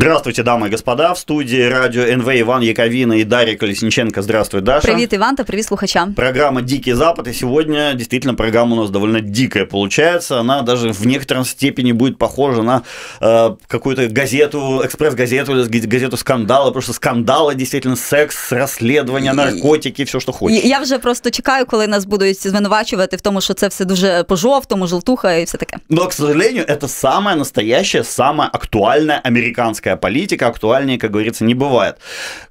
Здравствуйте, дамы и господа. В студии радио НВ Иван Яковина и Дарья Колесниченко. Здравствуй, Даша. Привет, Иван, та привет слухачам. Программа «Дикий Запад». И сегодня действительно программа у нас довольно дикая получается. Она даже в некотором степени будет похожа на э, какую-то газету, экспресс-газету или газету скандала. Что скандалы действительно секс, расследования, наркотики, все, что хочешь. Я вже просто чекаю, коли нас будуть звинувачувати в тому, що це все дуже по-жовтому, желтуха і все таке. Но, к сожалению, это самая настоящая, самая актуальная американская американская политика, актуальнее, как говорится, не бывает.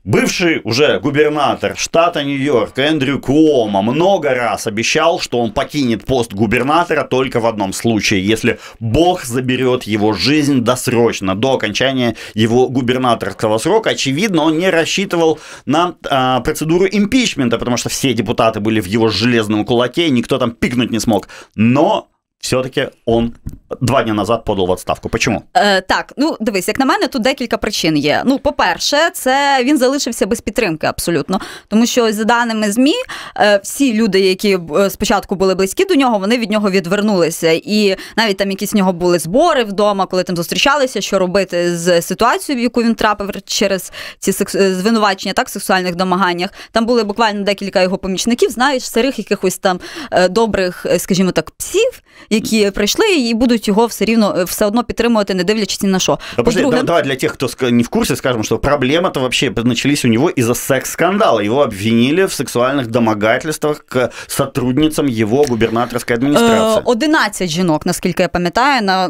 Бывший уже губернатор штата Нью-Йорк Эндрю Куома много раз обещал, что он покинет пост губернатора только в одном случае, если Бог заберет его жизнь досрочно, до окончания его губернаторского срока. Очевидно, он не рассчитывал на а, процедуру импичмента, потому что все депутаты были в его железном кулаке, и никто там пикнуть не смог. Но все-таки он два дні назад подав відставку. Почому? Е, Так, ну дивись, як на мене, тут декілька причин є. Ну, по-перше, це він залишився без підтримки абсолютно. Тому що, за даними ЗМІ, е, всі люди, які е, спочатку були близькі до нього, вони від нього відвернулися. І навіть там якісь в нього були збори вдома, коли там зустрічалися, що робити з ситуацією, в яку він трапив через ці секс... Е, звинувачення, так, сексуальних домаганнях. Там були буквально декілька його помічників, знаєш, старих якихось там добрих, скажімо так, псів які прийшли і будуть його все рівно все одно підтримувати, не дивлячись ні на що. По-друге... Давай для тех, кто не в курсе, скажем, что проблема-то вообще начались у него из-за секс-скандала. Его обвинили в сексуальных домогательствах к сотрудницам его губернаторской администрации. 11 жінок, наскільки я пам'ятаю, на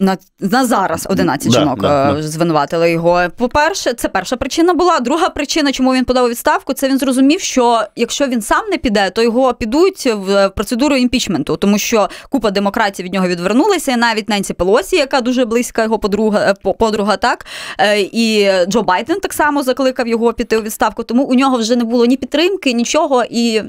на на зараз 11 да, жінок да, да. звинуватили його. По-перше, це перша причина була. Друга причина, чому він подав відставку, це він зрозумів, що якщо він сам не піде, то його підуть в процедуру імпічменту, тому що купа демократів від нього відвернулися. І навіть Ненсі Пелосі, яка дуже близька його подруга, е, подруга, так е, і Джо Байден так само закликав його піти у відставку. Тому у нього вже не було ні підтримки, нічого і.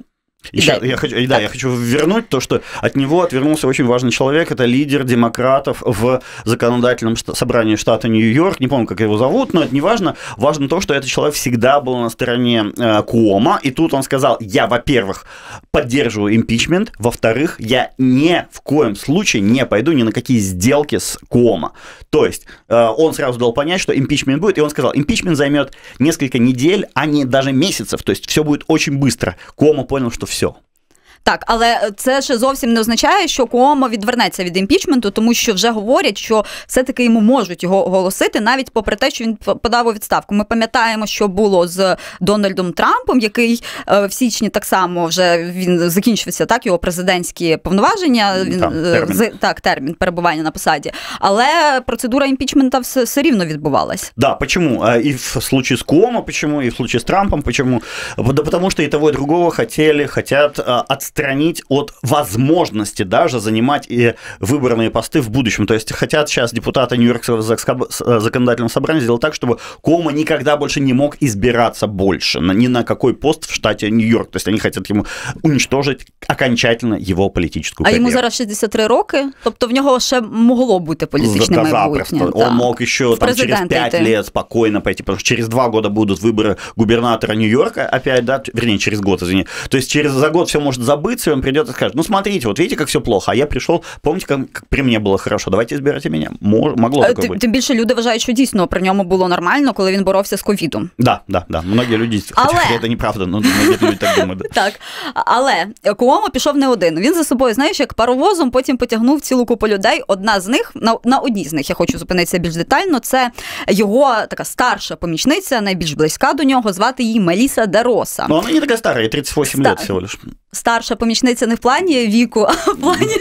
Еще, да. Я, хочу, да, я хочу вернуть то, что от него отвернулся очень важный человек. Это лидер демократов в законодательном собрании штата Нью-Йорк. Не помню, как его зовут, но это не важно. Важно то, что этот человек всегда был на стороне э, Куома. И тут он сказал, я, во-первых, поддерживаю импичмент. Во-вторых, я ни в коем случае не пойду ни на какие сделки с Куома. То есть э, он сразу дал понять, что импичмент будет. И он сказал, импичмент займет несколько недель, а не даже месяцев. То есть все будет очень быстро. Куома понял, что все. Так, але це ж зовсім не означає, що Куомо відвернеться від імпічменту, тому що вже говорять, що все-таки йому можуть його оголосити, навіть попри те, що він подав у відставку. Ми пам'ятаємо, що було з Дональдом Трампом, який е, в січні так само вже він закінчився так, його президентські повноваження. Він Там, е, термін. З, так, термін перебування на посаді. Але процедура імпічмента все, все рівно відбувалась. Да, почему? И в случае с Куомо, почему? И в случае с Трампом, почему? Потому что и того, и другого хотели, хотят отстранить отстранить от возможности даже занимать и выборные посты в будущем. То есть хотят сейчас депутаты Нью-Йоркского законодательного собрания сделать так, чтобы Кома никогда больше не мог избираться больше ни на какой пост в штате Нью-Йорк. То есть они хотят ему уничтожить окончательно его політичну кар'єру. А йому зараз 63 роки, тобто в нього ще могло бути політичне да, майбутнє. Он да. мог еще там, через 5 йти. лет спокойно пойти, потому что через 2 года будут выборы губернатора Нью-Йорка, опять, да, вернее, через год, извини. То есть через за год все может забыть, забыться, и он придет и скажет, ну, смотрите, вот видите, как все плохо, а я пришел, помните, как, как при мне было хорошо, давайте збирайте мене. Могло таке бути. Тим більше люди вважають, що дійсно при ньому було нормально, коли він боровся з ковідом. Да, да, да. Многі люди, але... хоча це неправда, многі люди так думають. Так, але Куомо пішов не один. Він за собою, знаєш, як паровозом потім потягнув цілу купу людей. Одна з них, на, на одній з них я хочу зупинитися більш детально, це його така старша помічниця, найбільш близька до нього, звати її Меліса Дероса. Ну, вона не така стара, їй 38 Ста... лет всього лиш старша помічниця не в плані віку, а в плані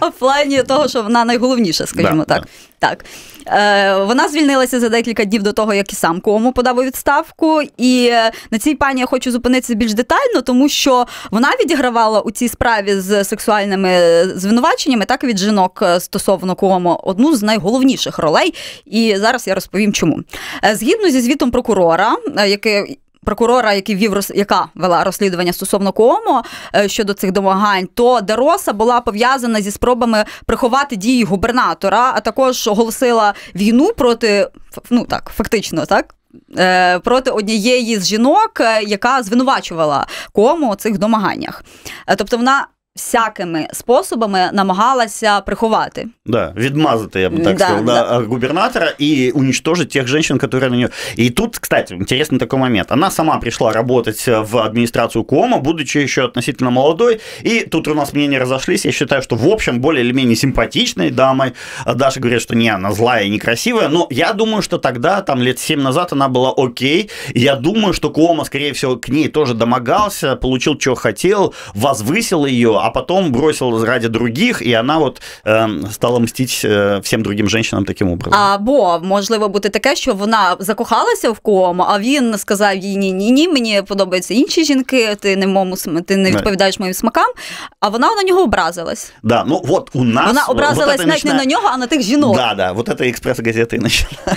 а в плані того, що вона найголовніша, скажімо да, так. Да. Так. Е, Вона звільнилася за декілька днів до того, як і сам кому подав у відставку. І на цій пані я хочу зупинитися більш детально, тому що вона відігравала у цій справі з сексуальними звинуваченнями, так від жінок стосовно кому одну з найголовніших ролей. І зараз я розповім, чому. Е, згідно зі звітом прокурора, е, який прокурора, який вів яка вела розслідування стосовно Коомо е, щодо цих домагань, то Дероса була пов'язана зі спробами приховати дії губернатора, а також оголосила війну проти ну так, фактично, так. Е, проти однієї з жінок, е, яка звинувачувала кому у цих домаганнях. Тобто вона всякими способами намагалася приховати. Да, відмазати, я бы так да, сказал, да, да. губернатора и уничтожить тех женщин, которые на нее... И тут, кстати, интересный такой момент. Она сама пришла работать в администрацию Кома, будучи еще относительно молодой, и тут у нас мнения разошлись. Я считаю, что в общем более или менее симпатичной дамой. Даша говорит, что не, она злая и некрасивая, но я думаю, что тогда, там лет 7 назад, она была окей. Я думаю, что Кома, скорее всего, к ней тоже домогался, получил, что хотел, возвысил ее, а потом бросил ради других, і вона от стала мстити е, всім другим жінкам таким образом. Або можливо бути таке, що вона закохалася в кому, а він сказав їй ні, ні, ні, мені подобаються інші жінки, ти не мому ти не відповідаєш моїм смакам, а вона на нього образилась. Да, ну от у нас вона образилась вот навіть не на нього, а на тих жінок. Да, да, вот это експрес-газети почала.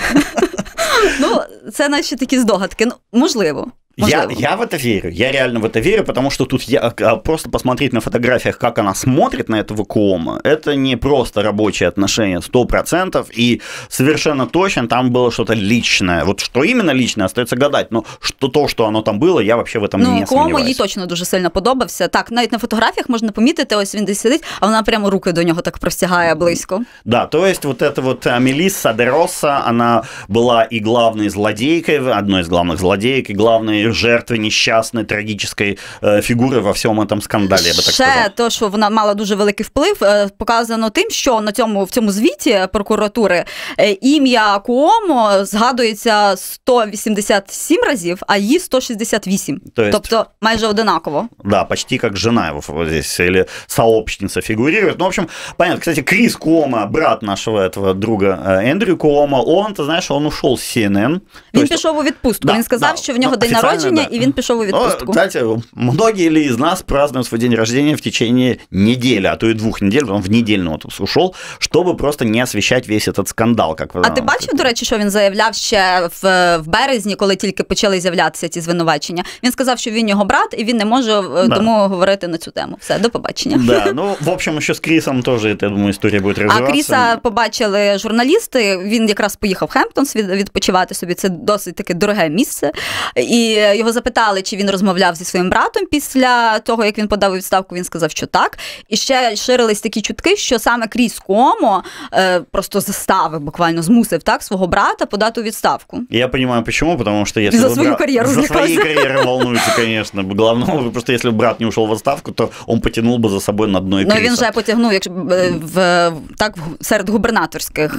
Ну, це наші такі здогадки. Ну, можливо. Я, я в это верю, я реально в это верю, потому что тут я а, просто посмотреть на фотографиях, как она смотрит на этого кома, это не просто рабочие отношения 100%, и совершенно точно там было что-то личное. Вот что именно личное, остается гадать, но что то, что оно там было, я вообще в этом ну, не кому їй точно дуже сильно подобався. Так, навіть на фотографіях можна помітити, ось він десь сидить, а вона прямо руки до нього так простягає близько. Да, то есть вот эта вот Мелисса Дероса, она была и главной злодейкой, одной из главных злодеек, и главной жертви нещасної, трагічної э, фігури во всьому этом скандалі. Я би так Ще то, що вона мала дуже великий вплив, е, показано тим, що на цьому в цьому звіті прокуратури е, ім'я Куомо згадується 187 разів, а її 168. То есть, тобто майже одинаково. Да, почти как жена его вот здесь, или сообщница фигурирует. Ну, в общем, понятно. Кстати, Крис Куома, брат нашего этого друга э, Эндрю Куома, он, ты знаешь, он ушел з CNN. Він пішов у відпустку. Да, Він сказав, да, що в нього ну, день народження народження, да. і він пішов у відпустку. Ну, знаете, многие ли из нас празднуют свой день рождения в течение недели, а то и двух недель, он в недельный отпуск ушел, чтобы просто не освещать весь этот скандал. Как а ти бачив, до речі, що він заявляв ще в, в березні, коли тільки почали з'являтися ці звинувачення? Він сказав, що він його брат, і він не може е, да. тому говорити на цю тему. Все, до побачення. Да, ну, в общем, ще з Крісом теж, я думаю, історія буде розвиватися. А Кріса побачили журналісти, він якраз поїхав в Хемптонс відпочивати собі, це досить таке дороге місце. І його запитали, чи він розмовляв зі своїм братом після того, як він подав відставку. Він сказав, що так. І ще ширились такі чутки, що саме Кріс Комо е, просто заставив, буквально змусив так свого брата подати відставку. Я розумію, чому, тому що якщо за свою брат, кар'єру за своєю кар'єрою волнується, звісно. Головне, просто якщо брат не ушов в відставку, то він потягнув би за собою на дно і Ну він вже потягнув, якщо е, в так серед губернаторських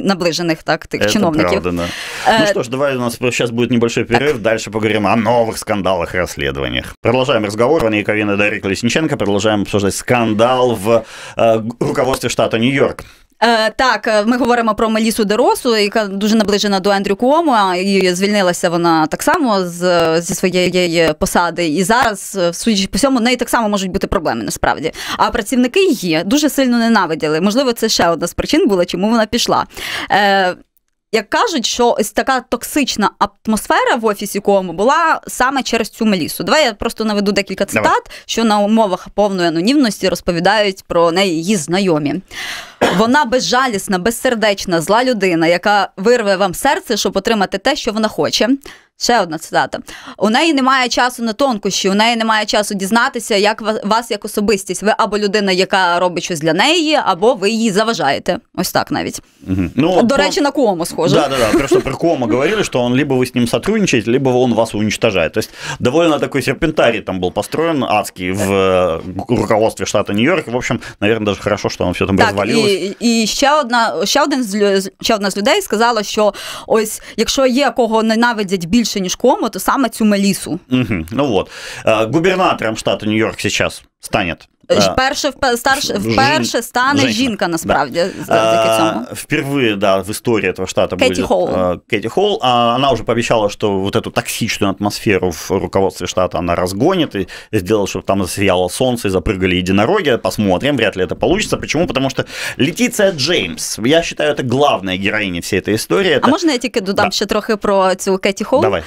наближених так тих Это чиновників. Правда, да. Е... Ну що ж, давай у нас зараз буде небольшой перерыв, далі поговоримо о новых скандалах и расследованиях. Продолжаем разговор. Ваня Яковина, Дарья Колесниченко. Продолжаем обсуждать скандал в э, руководстве штата Нью-Йорк. Е, Так, е, ми говоримо про Мелісу Деросу, яка дуже наближена до Ендрю Куомо, і звільнилася вона так само з, зі своєї посади. І зараз, е, судячи по всьому, в неї так само можуть бути проблеми насправді. А працівники її дуже сильно ненавиділи. Можливо, це ще одна з причин була, чому вона пішла. Е, як кажуть, що ось така токсична атмосфера в офісі кому була саме через цю Мелісу. Давай я просто наведу декілька цитат, Давай. що на умовах повної анонімності розповідають про неї її знайомі. Вона безжалісна, безсердечна, зла людина, яка вирве вам серце, щоб отримати те, що вона хоче. Ще одна цитата. У неї немає часу на тонкощі, у неї немає часу дізнатися, як вас як особистість. Ви або людина, яка робить щось для неї, або ви її заважаєте. Ось так навіть. Угу. Ну, До речі, на Куомо схоже. Да, да, да. Просто про Куомо говорили, что он либо вы с ним сотрудничаете, либо он вас уничтожает. То есть довольно такой серпентарий там был построен адский в э, руководстве штата Нью-Йорк. В общем, наверное, даже хорошо, что он все там так, розвалилось. І, і ще одна ще один з ще одна з людей сказала, що ось якщо є кого ненавидять більше більше ніж кому, то саме цю Мелісу. Угу. Ну вот. Губернатором штата Нью-Йорк сейчас станет Вперше старше, вперше стане Женщина. жінка насправді завдяки цьому. Впервые, да, в истории этого штата Кэти будет Холл. Кэти Холл. Она уже пообещала, что вот эту токсичную атмосферу в руководстве штата она разгонит и сделает, чтобы там засияло солнце и запрыгали единороги. Посмотрим, вряд ли это получится. Почему? Потому что Летиция Джеймс, я считаю, это главная героиня всей этой истории. Это... А можна я тільки додам да. ще трохи про цю Кеті Холл? Давай.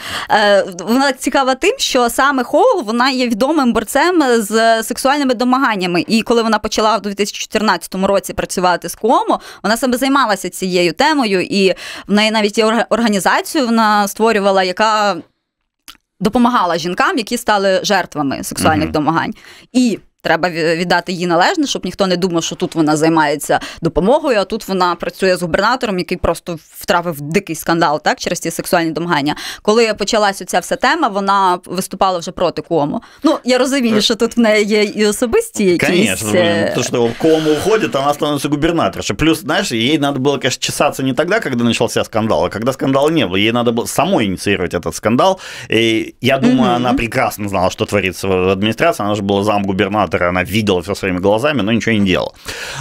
Вона цікава тим, що саме Холл, вона є відомим борцем з сексуальними домаганнями Змаганнями. І коли вона почала в 2014 році працювати з Куомо, вона саме займалася цією темою, і в неї навіть є організацію вона створювала, яка допомагала жінкам, які стали жертвами сексуальних mm-hmm. домагань. І Треба віддати їй належне, щоб ніхто не думав, що тут вона займається допомогою, а тут вона працює з губернатором, який просто втравив дикий скандал так через ці сексуальні домагання. Коли почалася ця вся тема, вона виступала вже проти кому. Ну я розумію, що тут в неї є і особисті якісь... Конечно, блин, то, что кому уходит, она становится губернаторшей. Плюс, знаешь, ей надо было, конечно, чесаться не тогда, когда начался скандал, а когда скандала не было. Ей надо было самой инициировать этот скандал. И я думаю, mm-hmm. она прекрасно знала, что творится в администрации. Она же была зам губернатора, она видела все своими глазами, но ничего не делала.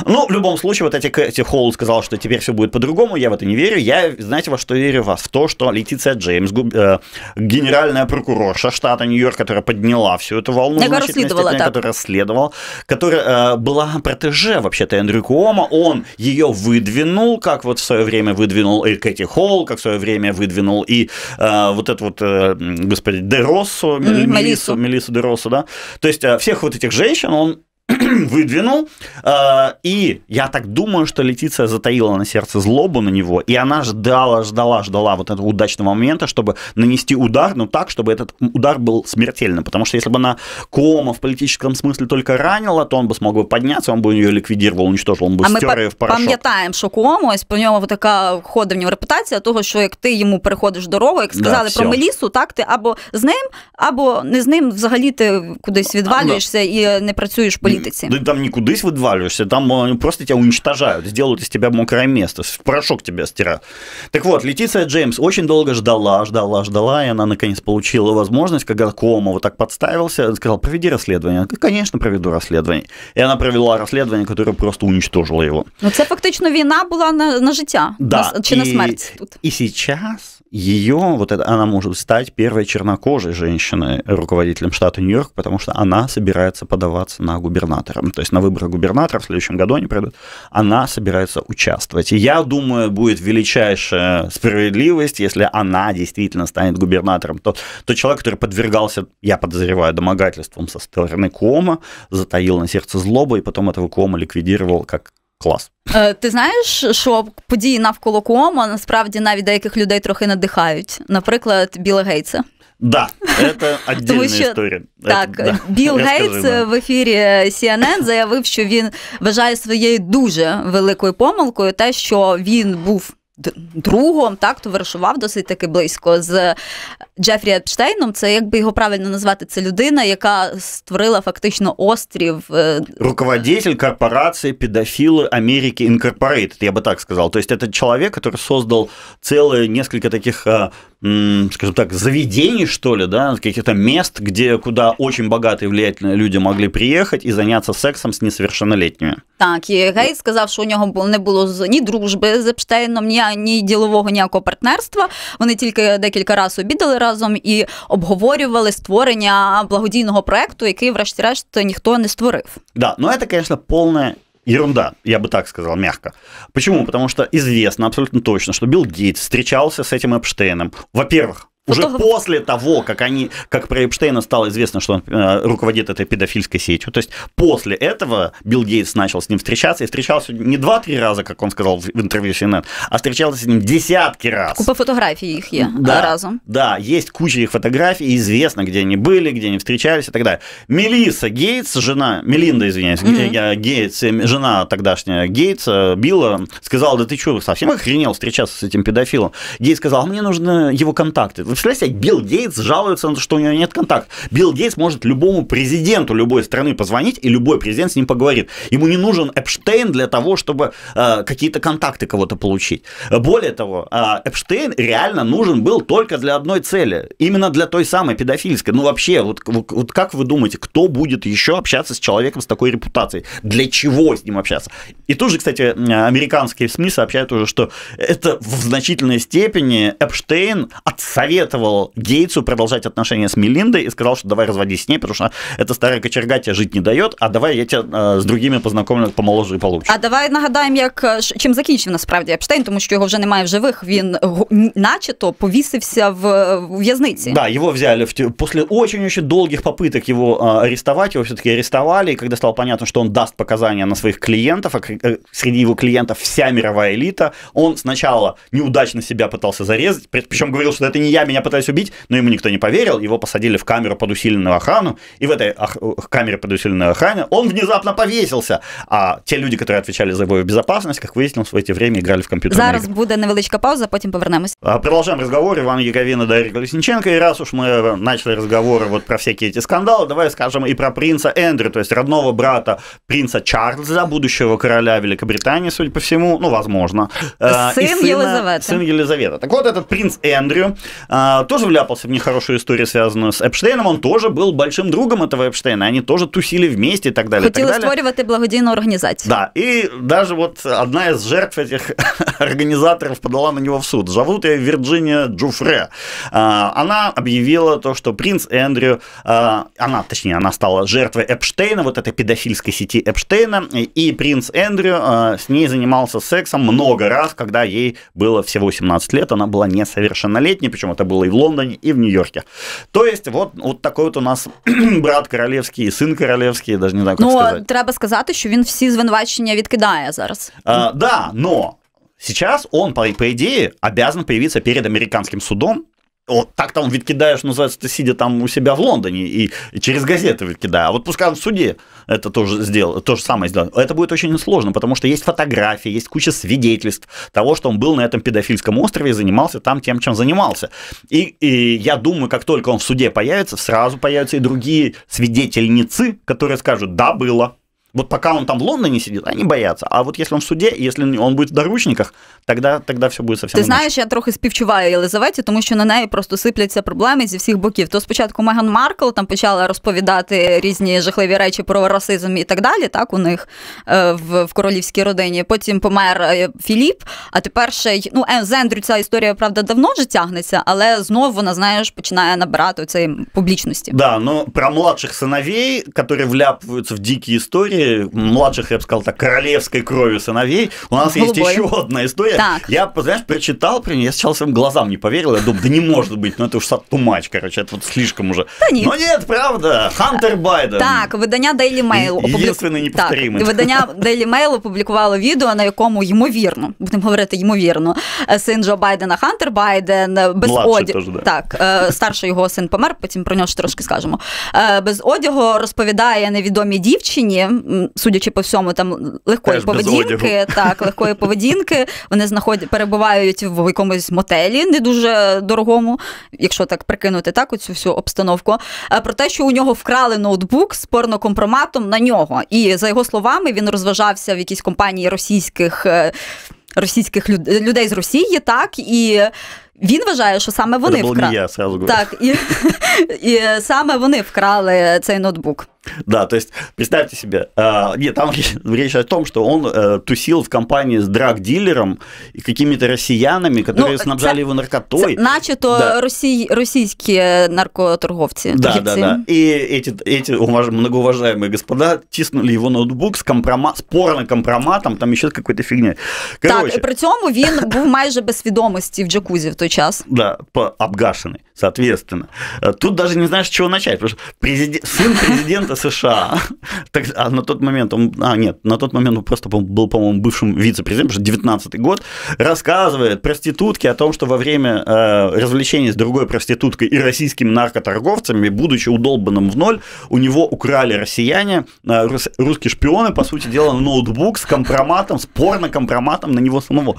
Ну, в любом случае, вот эти Кэти Холл сказал, что теперь все будет по-другому. Я в это не верю. Я, знаете, во что верю вас? В то, что Летиция Джеймс, э, генеральная прокурорша штата Нью-Йорк, которая подняла всю эту волну, Я расследовала, степени, которая расследовала, которая э, была протеже вообще-то Эндрю Куома. Он ее выдвинул, как вот в свое время выдвинул и Кэти Холл, как в свое время выдвинул и э, вот эту вот, э, господи, Деросу, mm, Мелиссу, Мелиссу Деросу, да. То есть э, всех вот этих женщин он выдвинул. А, и я так думаю, что Летиция затаила на сердце злобу на него, и она ждала, ждала, ждала вот этого удачного момента, чтобы нанести удар, но так, чтобы этот удар был смертельным. Потому что если бы она Кома в политическом смысле только ранила, то он бы смог бы подняться, он бы ее ликвидировал, уничтожил, он бы а стер ее в порошок. пам'ятаємо, що Куомо, ось по ньому така ходить в нього репутація того, що як ти йому переходиш дорогу, як сказали да, про Мелісу, так ти або з ним, або не з ним взагалі ти кудись відвалюєшся а, і не працюєш в політиці политиці. Да там никуда выдваливаешься, там э, просто тебя уничтожают, сделают из тебя мокрое место, в порошок тебя стирают. Так вот, Летиция Джеймс очень долго ждала, ждала, ждала, и она наконец получила возможность, когда Кома вот так подставился, сказал, проведи расследование. Конечно, проведу расследование. И она провела расследование, которое просто уничтожило его. Ну, це фактично війна була на, на життя, да. на, чи и, на смерть тут. И сейчас ее, вот это, она может стать первой чернокожей женщиной, руководителем штата Нью-Йорк, потому что она собирается подаваться на губернатора. То есть на выборы губернатора в следующем году они пройдут. Она собирается участвовать. И я думаю, будет величайшая справедливость, если она действительно станет губернатором. То, тот человек, который подвергался, я подозреваю, домогательствам со стороны Кома, затаил на сердце злобу, и потом этого Кома ликвидировал как Клас. Е, ти знаєш, що події навколо Куомо насправді навіть деяких людей трохи надихають. Наприклад, Біла Гейтса. Да, це що, історія. Так, да. Білл Гейтс в ефірі CNN заявив, що він вважає своєю дуже великою помилкою, те, що він був другом, так, товаришував досить таки близько з Джефрі Епштейном. Це як би його правильно назвати, це людина, яка створила фактично острів. Е, Руководитель корпорации педофилы Америки Incorporated, я бы так сказал. То есть это человек, который создал целые несколько таких е, скажем так, заведений, что ли, да, каких-то мест, где, куда очень богатые влиятельные люди могли приехать и заняться сексом з несовершеннолетніми. Так, і Гей сказав, що у нього не було ні дружби з Епштейном, ні, ні ділового ніякого партнерства. Вони тільки декілька разів обідали разом і обговорювали створення благодійного проекту, який, врешті-решт, ніхто не створив. Да, ну це, звісно, повне ерунда, я бы так сказал, мягко. Почему? Потому что известно абсолютно точно, что Билл Гейтс встречался с этим Эпштейном. Во-первых, уже Фотограф... после того, как они, как про Эпштейна стало известно, что он э, руководит этой педофильской сетью, то есть после этого Билл Гейтс начал с ним встречаться, и встречался не два-три раза, как он сказал в интервью CNN, а встречался с ним десятки раз. Купа фотографий их є да, разом. Да, есть куча их фотографий, известно, где они были, где они встречались и так далее. Мелисса Гейтс, жена, Мелинда, извиняюсь, mm-hmm. Гейтс, э, жена тогдашняя Гейтса, Билла, сказала, да ты что, совсем охренел встречаться с этим педофилом? Гейтс сказал, мне нужны его контакты представляете, Билл Гейтс жалуется на то, что у него нет контакта. Билл Гейтс может любому президенту любой страны позвонить, и любой президент с ним поговорит. Ему не нужен Эпштейн для того, чтобы э, какие-то контакты кого-то получить. Более того, э, Эпштейн реально нужен был только для одной цели. Именно для той самой педофильской. Ну вообще, вот, вот, вот как вы думаете, кто будет еще общаться с человеком с такой репутацией? Для чего с ним общаться? И тут же, кстати, американские СМИ сообщают уже, что это в значительной степени Эпштейн от совета посоветовал Гейтсу продолжать отношения с Мелиндой и сказал, что давай разводись с ней, потому что эта старая кочерга тебе жить не дает, а давай я тебя э, з другими познайомлю помоложе і получше. А давай нагадаємо, як чим закінчив насправді Епштейн, тому що його вже немає в живих. Він начебто повісився в в'язниці. Да, его взяли в после очень-очень долгих попыток его арестовать, его все-таки арестовали, и когда стало понятно, что он даст показания на своих клиентов, а э, среди его клиентов вся мировая элита, он сначала неудачно себя пытался зарезать, причем говорил, что это не я меня пытались убить, но ему никто не поверил, его посадили в камеру под усиленную охрану, и в этой камере под усиленной охраной он внезапно повесился, а те люди, которые отвечали за его безопасность, как выяснилось, в эти время играли в компьютерные Зараз игры. буде невеличка пауза, потім повернемось. Продолжаем разговор. Иван Яковина, Дарья Колесниченко. И раз уж мы начали разговоры вот про всякие эти скандалы, давай скажем и про принца Эндрю, то есть родного брата принца Чарльза, будущего короля Великобритании, судя по всему, ну, возможно. Сын, сына, Елизаветы. Сын Елизавета. Так вот, этот принц Эндрю а, тоже вляпался в нехорошую историю, связанную с Эпштейном. Он тоже был большим другом этого Эпштейна. Они тоже тусили вместе и так далее. Хотели так створювати благодійну организацию. Да, и даже вот одна из жертв этих организаторов подала на него в суд. Зовут ее Вирджиния Джуфре. А, она объявила то, что принц Эндрю, а, она, точнее, она стала жертвой Эпштейна, вот этой педофильской сети Эпштейна, и принц Эндрю а, с ней занимался сексом много раз, когда ей было всего 17 лет, она была несовершеннолетней, причем это было и в Лондоне, и в Нью-Йорке. То есть вот, вот такой вот у нас брат королевский, сын королевский, даже не знаю, как ну, сказать. треба сказати, що він всі звинувачення відкидає зараз. А, да, но сейчас он, по, по идее, обязан появиться перед американским судом вот так там відкидає, что называется, ты сидя там у себя в Лондоне и, и через газеты відкидає. А вот пускай он в суде это тоже сделал, то же самое сделал. Это будет очень сложно, потому что есть фотографии, есть куча свидетельств того, что он был на этом педофильском острове и занимался там тем, чем занимался. И, и я думаю, как только он в суде появится, сразу появятся и другие свидетельницы, которые скажут, да, было, вот пока он там в Лондоне сидит, они боятся. А вот если он в суді, если он будет в наручниках, тогда, тогда все буде совсем Ти знаєш, я трохи співчуваю Єлизаветі, тому що на неї просто сипляться проблеми зі всіх боків. То спочатку Меган Маркл там почала розповідати різні жахливі речі про расизм і так далі. Так у них е, в, в королівській родині. Потім помер е, Філіп. А тепер ще й ну е, з Ендрю ця історія правда давно вже тягнеться, але знову вона знаєш починає набирати цієї публічності. Да, но про младших сыновей, которые вляпываются в дикие истории младших, я бы сказал так, королевской крови сыновей, у нас Голубой. есть еще одна история. Так. Я, знаешь, прочитал про нее, я сначала своим глазам не поверил, я думаю, да не может быть, ну это уж тумач, короче, это вот слишком уже. Та ні. Но нет, правда, Хантер Байден. Так, видання Daily Mail опублікувало так, видання Daily Mail опублікувало відео, на якому ймовірно, будемо говорити, ймовірно, син Джо Байдена Хантер Байден без одягу. Да. Так, е, старший його син помер, потім про нього ж трошки скажемо. Е, без одягу розповідає невідомій дівчині, судячи по всьому, там легкої Теж поведінки, так, легкої поведінки. Вони знаходять, перебувають в якомусь мотелі, не дуже дорогому, якщо так прикинути так, оцю всю обстановку. Про те, що у нього вкрали ноутбук з порнокомпроматом на нього. І за його словами, він розважався в якійсь компанії російських. Е, російських людей з Росії, так і він вважає, що саме вони вкрали. Так, і, і саме вони вкрали цей ноутбук. Да, то есть представьте себе, э, нет, там речь о том, что он э, тусил в компании с драг-дилером и какими-то россиянами, которые ну, снабжали це, его наркотой. Це начебто да. росій, російські наркоторговці. Да, да, да. И эти, эти многоуважаемые господа тиснули его ноутбук с, компромат, с порно-компроматом, там еще какой-то фигня. Короче. Так, і при цьому він був майже без свідомості в джакузі в той час. Да, обгашенный, соответственно. Тут даже не знаешь, с чего начать, потому что президент, сын президента президента США, так, а на тот момент он, а нет, на тот момент он просто был, по-моему, бывшим вице-президентом, что 19 год, рассказывает проститутке о том, что во время э, развлечений с другой проституткой и российскими наркоторговцами, будучи удолбанным в ноль, у него украли россияне, э, русские шпионы, по сути дела, ноутбук с компроматом, с порно-компроматом на него самого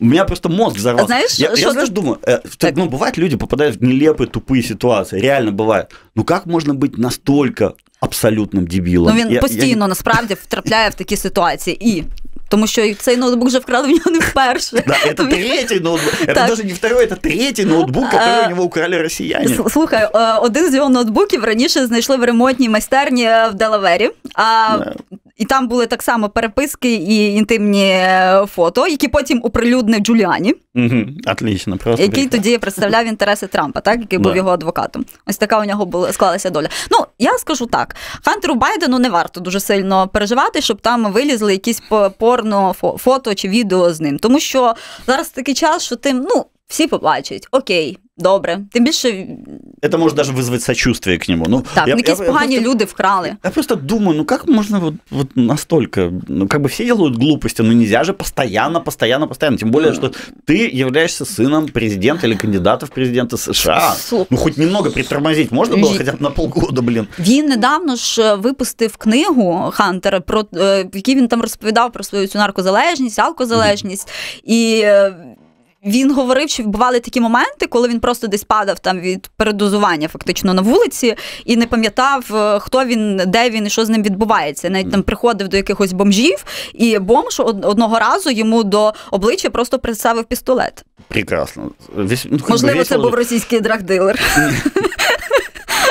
У меня просто мозг взорвался. Знаешь, я, я знаешь, думаю, э, что, ну, бывает, люди попадают в нелепые, тупые ситуации. Реально бывает. Ну как можна бути настільки абсолютним дебілом? Ну він я, постійно я... насправді втрапляє в такі ситуації і. Тому що цей ноутбук вже вкрали в нього не вперше. Да, это третій ноутбук. Это даже не второй, это третій ноутбук, який у нього украли росіяни. Слухай, е, один з його ноутбуків раніше знайшли в ремонтній майстерні в Делавері. А І там були так само переписки і інтимні е, фото, які потім оприлюднив Джуліані, Угу, Отлично, просто який тоді представляв інтереси Трампа, так? Який був його адвокатом. Ось така у нього була склалася доля. Ну я скажу так: Хантеру Байдену не варто дуже сильно переживати, щоб там вилізли якісь порно фото чи відео з ним, тому що зараз такий час, що тим ну всі побачать, окей Добре, тим більше Это может даже вызвать сочувствие к нему. Ну, так, я- ну, якісь я- я погані просто- люди вкрали. Я просто думаю, ну как можно вот, вот настолько, ну как бы все делают глупости, но нельзя же постоянно, постоянно, постоянно. Тем более, что ты являешься сыном президента или кандидата в президенты США. Слушай. Ну хоть немного притормозить можно было Е- хотя бы на полгода, блин. Він недавно ж е, випустив книгу Хантера, про е, в якій він там розповідав про свою цю наркозалежність, алкозалежність. І е, він говорив, що бували такі моменти, коли він просто десь падав там від передозування, фактично на вулиці, і не пам'ятав, е, хто він, де він і що з ним відбувається. Навіть там приходив до якихось бомжів, і бомж од- одного разу йому до обличчя просто представив пістолет. Прекрасно. Весь- ну, Можливо, це був російський драгдилер.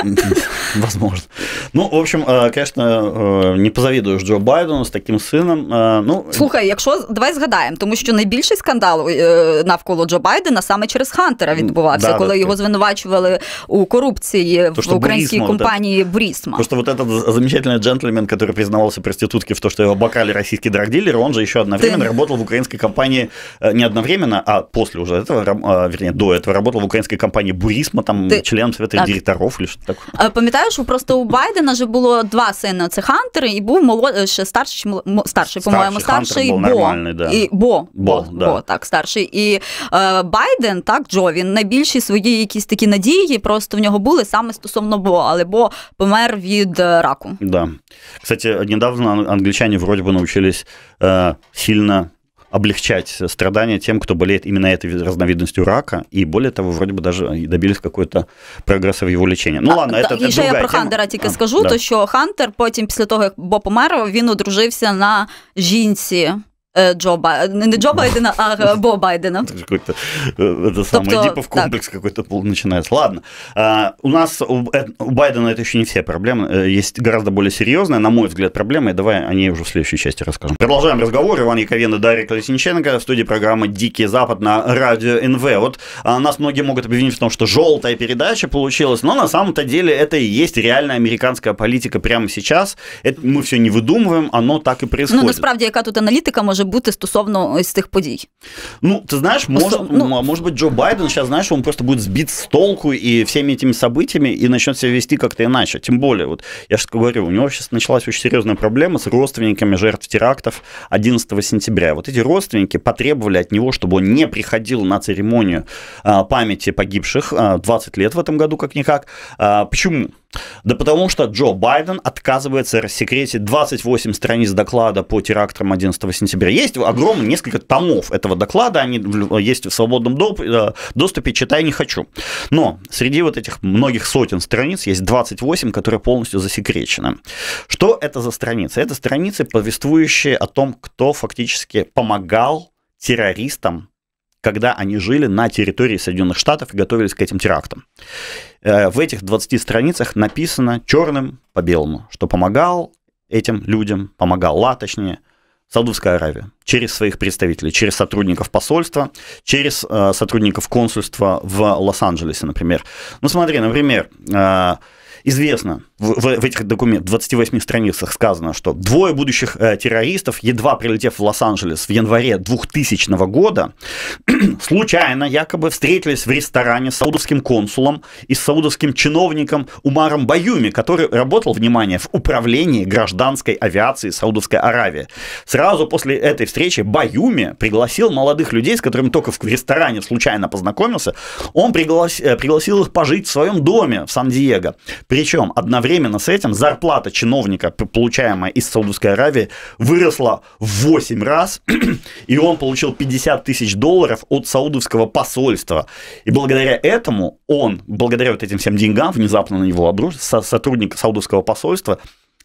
Возможно. Ну, в общем, э, конечно, э, не позавидуешь Джо Байдену с таким сыном. Э, Ну, Слухай, якщо давай згадаємо, тому що найбільший скандал е, навколо Джо Байдена саме через Хантера відбувався, Да, коли да, його так. звинувачували у корупції То, в що українській Бурісма, компанії Бурісма. Потому что вот этот замечательный джентльмен, который признавался проститутке в то, что его обокрали российские драгдилеры, он же еще одновременно Ты- работал в украинской компании, э, не одновременно, а после уже этого, рам- а, вернее, до этого работал в украинской компании Бурисма, там Ты- членом совета Так. директоров или Такое. А Пам'ятаєш, просто у Байдена же було два сина: це Хантер і був молод... ще старший, старший, по-моєму, Старший, Хантер був Бо. да. І Бо, Бо, Бо, да. Бо, так, старший. І е, Байден, так, Джо, він найбільші свої якісь такі надії просто в нього були саме стосовно Бо, але Бо помер від е, раку. Да. Кстати, недавно ан- англичане вроде бы научились э, сильно облегчать страдания тем, кто болеет именно этой вид- разновидностью рака, и более того, вроде бы даже и добились какой-то прогресса в его лечении. Ну А, ладно, да, это, і это ще я другая про тема. Хантера тільки А, скажу, да. то що Хантер потім, після того, як Бо помер, він одружився на жінці е, Джо Ба... не Джо Байдена, а Бо Байдена. Какой-то э, это самый Тобто, Эдипов комплекс какой-то начинается. Ладно, А, у нас у, э, Байдена это еще не все проблемы, Э, есть гораздо более серьезная, на мой взгляд, проблема, и давай о ней уже в следующей части расскажем. Продолжаем разговор. Иван Яковен и Дарья Колесниченко в студии программы «Дикий Запад» на радио НВ. Вот а, нас многие могут обвинить в том, что желтая передача получилась, но на самом-то деле это и есть реальная американская политика прямо сейчас. Это мы все не выдумываем, оно так и происходит. Ну насправді, яка тут аналітика може бути стосовно ось цих подій? Ну, ты знаешь, может, ну- м, может быть, Джо Байден сейчас, знаешь, он просто будет сбит с толку и всеми этими событиями и начнет себя вести как-то иначе. Тем более, вот я же говорю, у него сейчас началась очень серьезная проблема с родственниками жертв терактов 11 сентября. Вот эти родственники потребовали от него, чтобы он не приходил на церемонию а, памяти погибших а, 20 лет в этом году, как-никак. А, почему? Да потому что Джо Байден отказывается рассекретить 28 страниц доклада по терактам 11 сентября. Есть огромное несколько томов этого доклада, они есть в свободном э, доступе, читай не хочу. Но среди вот этих многих сотен страниц есть 28, которые полностью засекречены. Что это за страницы? Это страницы, повествующие о том, кто фактически помогал террористам когда они жили на территории Соединенных Штатов и готовились к этим терактам. Э, В этих 20 страницах написано черным по белому, что помогал этим людям, помогала, точнее, Саудовская Аравия через своих представителей, через сотрудников посольства, через э, сотрудников консульства в Лос-Анджелесе, например. Ну смотри, например, э, известно в, в- этих документах, 28 страницах сказано, что двое будущих э, террористов, едва прилетев в Лос-Анджелес в январе 2000 года, случайно якобы встретились в ресторане с саудовским консулом и с саудовским чиновником Умаром Баюми, который работал, внимание, в управлении гражданской авиации Саудовской Аравии. Сразу после этой встречи Баюми пригласил молодых людей, с которыми только в ресторане случайно познакомился, он приглас- э, пригласил их пожить в своем доме в Сан-Диего. Причем одновременно с этим зарплата чиновника, получаемая из Саудовской Аравии, выросла в 8 раз, и он получил 50 тысяч долларов от саудовского посольства. И благодаря этому он, благодаря вот этим всем деньгам, внезапно на него обрушился, сотрудник саудовского посольства,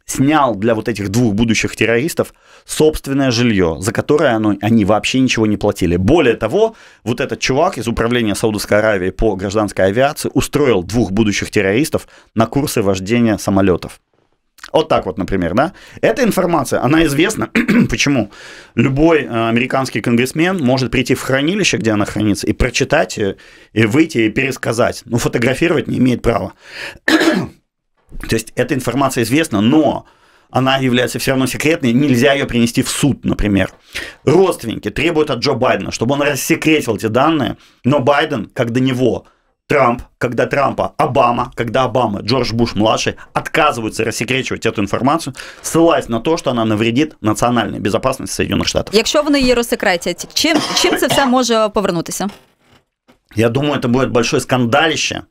снял для вот этих двух будущих террористов собственное жилье, за которое оно, они вообще ничего не платили. Более того, вот этот чувак из управления Саудовской Аравии по гражданской авиации устроил двух будущих террористов на курсы вождения самолетов. Вот так вот, например, да? Эта информация, она известна. Почему? Любой э, американский конгрессмен может прийти в хранилище, где она хранится, и прочитать ее, и выйти и пересказать. Но фотографировать не имеет права. То есть эта информация известна, но она является все равно секретной, нельзя ее принести в суд, например. Родственники требуют от Джо Байдена, чтобы он рассекретил эти данные, но Байден, как до него, Трамп, когда Трампа, Обама, когда Обама, Джордж Буш младший отказываются рассекречивать эту информацию, ссылаясь на то, что она навредит національній безопасности Соединенных Штатов. Якщо вони її розсекретять, чим, чим це все може повернутися? Я думаю, это будет большое скандалище.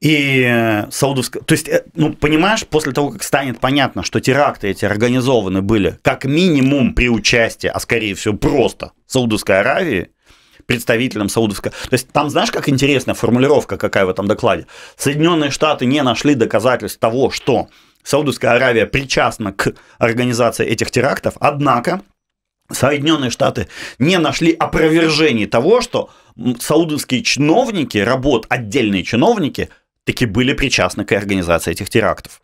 и э, саудовская... То есть, э, ну, понимаешь, после того, как станет понятно, что теракты эти организованы были как минимум при участии, а скорее всего просто Саудовской Аравии, представителем Саудовской... То есть там, знаешь, как интересная формулировка какая в этом докладе? Соединенные Штаты не нашли доказательств того, что Саудовская Аравия причастна к организации этих терактов, однако Соединенные Штаты не нашли опровержений того, что саудовские чиновники, работ, отдельные чиновники, таки были причастны к организации этих терактов.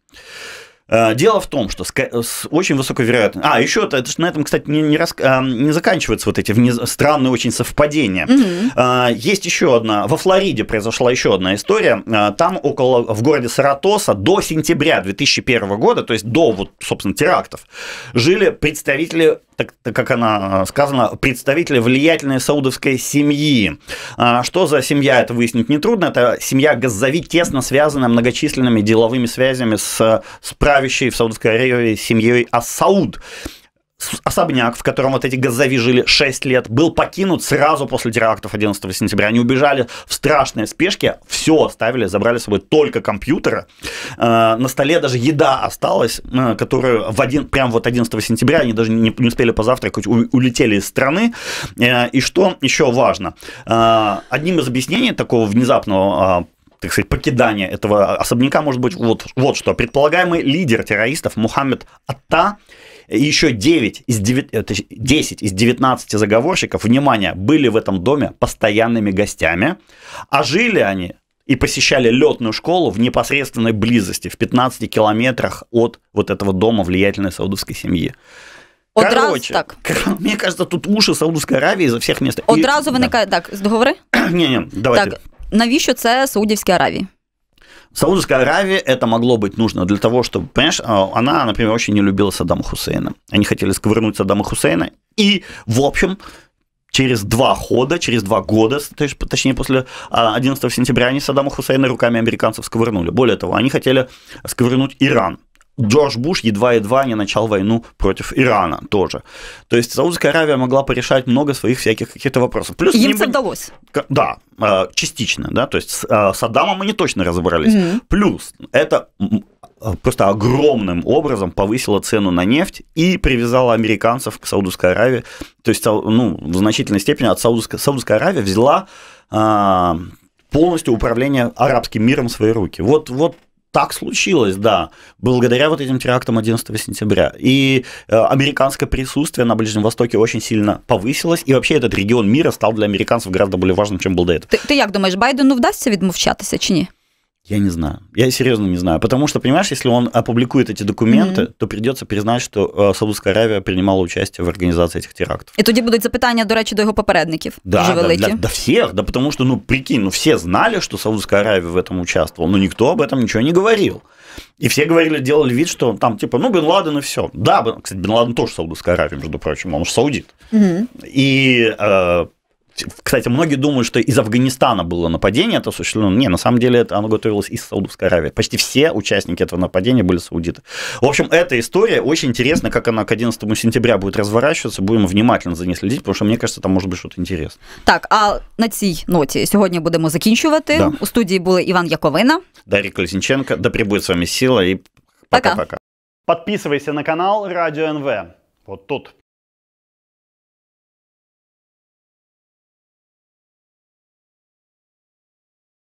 Э, дело в том, что с очень высокой вероятностью... А, еще это, это на этом, кстати, не, не, рас... А, не заканчиваются вот эти вниз... странные очень совпадения. Угу. Есть еще одна... Во Флориде произошла еще одна история. Там около... В городе Саратоса до сентября 2001 года, то есть до, вот, собственно, терактов, жили представители так, как она э, сказана, представители влиятельной саудовской семьи. А, что за семья, это выяснить нетрудно. Это семья Газави, тесно связанная многочисленными деловыми связями с, с правящей в Саудовской Аравии семьей Ас-Сауд особняк, в котором вот эти газави жили 6 лет, был покинут сразу после терактов 11 сентября. Они убежали в страшной спешке, все оставили, забрали с собой только компьютеры. Э, на столе даже еда осталась, э, которую в один, прям вот 11 сентября они даже не, не успели позавтракать, улетели из страны. Э, и что еще важно? Одним из объяснений такого внезапного так сказать, покидания этого особняка может быть вот, вот что. Предполагаемый лидер террористов Мухаммед Атта еще 9 из 9, 10 из 19 заговорщиков, внимание, были в этом доме постоянными гостями, а жили они и посещали летную школу в непосредственной близости, в 15 километрах от вот этого дома влиятельной саудовской семьи. Короче, так. Мне кажется, тут уши Саудовської Аравії за всіх міст. Одразу виникає да. так, договори? Ні, ні, давайте. Так, навіщо це Саудівській Аравії? Саудовской Аравии это могло быть нужно для того, чтобы, понимаешь, а, она, например, очень не любила Саддама Хусейна. Они хотели сковырнуть Саддама Хусейна, и, в общем, через два хода, через два года, точнее, после 11 а, сентября, они Саддама Хусейна руками американцев сковырнули. Более того, они хотели сковырнуть Иран. Джордж Буш едва-едва не начал войну против Ирана тоже. То есть Саудовская Аравия могла порешать много своих всяких каких-то вопросов. Плюс Им это удалось. Да, а, частично, да, то есть с а, Саддамом мы не точно разобрались. Mm-hmm. Плюс это просто огромным образом повысило цену на нефть и привязала американцев к Саудовской Аравии. То есть, ну, в значительной степени от Саудовской, Саудовская Аравия взяла а, полностью управление арабским миром в свои руки. Вот, вот так случилось, да, благодаря вот этим терактам 11 сентября. И э, американское присутствие на Ближнем Востоке очень сильно повысилось, и вообще этот регион мира стал для американцев гораздо более важным, чем был до этого. Ти, ти як думаєш, Байдену вдасться відмовчатися чи ні? Я не знаю. Я серьезно не знаю. Потому что, понимаешь, если он опубликует эти документы, mm-hmm. то придется признать, что э, Саудовская Аравия принимала участие в организации этих терактов. І тоді будуть запитання, до речі, до його попередників. Да, дуже да, великі. Для, до всех, да, потому что, ну, прикинь, ну, все знали, что Саудовская Аравия в этом участвовала, но никто об этом ничего не говорил. И все говорили, делали вид, что там, типа, ну, Бен Ладен и все. Да, кстати, Бен Ладен тоже Саудовская Аравия, между прочим, он же саудит. Угу. И э, кстати, многие думают, что из Афганистана было нападение, это осуществлено. Не, на самом деле это оно готовилось из Саудовской Аравии. Почти все участники этого нападения были саудиты. В общем, эта история очень интересна, как она к 11 сентября будет разворачиваться. Будем внимательно за ней следить, потому что мне кажется, там может быть что-то интересное. Так, а на цій ноті сьогодні будемо закінчувати. Да. У студії були Іван Яковина, Дарья Колесниченко. Да пребудет с вами сила и пока-пока. Подписывайся на канал Радио НВ. Вот тут.